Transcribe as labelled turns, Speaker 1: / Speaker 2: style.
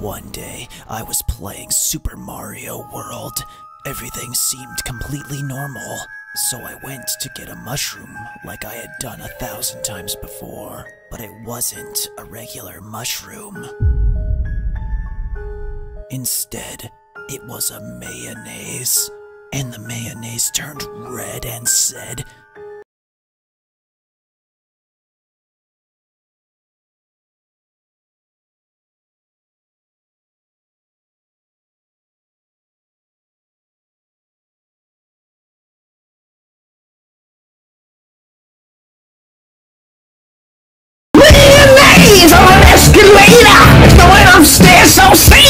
Speaker 1: One day, I was playing Super Mario World. Everything seemed completely normal, so I went to get a mushroom like I had done a thousand times before. But it wasn't a regular mushroom. Instead, it was a mayonnaise. And the mayonnaise turned red and said,
Speaker 2: Escalator! It's going upstairs so see